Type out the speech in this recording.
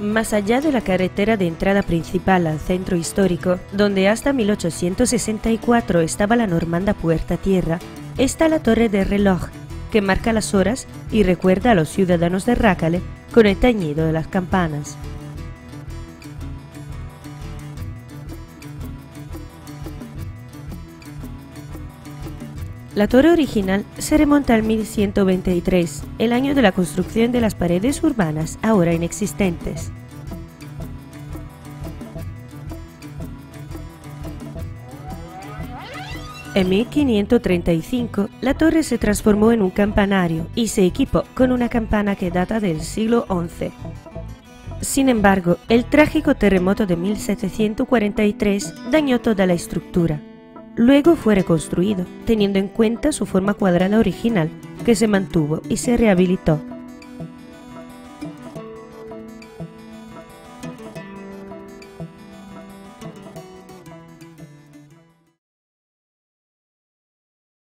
Más allá de la carretera de entrada principal al centro histórico, donde hasta 1864 estaba la normanda Puerta Tierra, está la torre de reloj, que marca las horas y recuerda a los ciudadanos de Rácale con el tañido de las campanas. La torre original se remonta al 1123, el año de la construcción de las paredes urbanas ahora inexistentes. En 1535, la torre se transformó en un campanario y se equipó con una campana que data del siglo XI. Sin embargo, el trágico terremoto de 1743 dañó toda la estructura. Luego fue reconstruido, teniendo en cuenta su forma cuadrada original, que se mantuvo y se rehabilitó.